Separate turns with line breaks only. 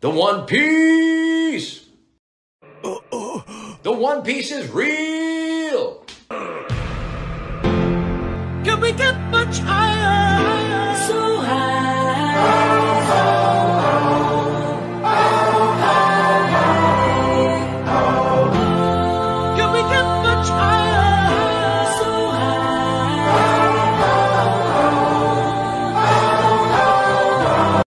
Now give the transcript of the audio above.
The One Piece! The One Piece is real!
Can we get much higher?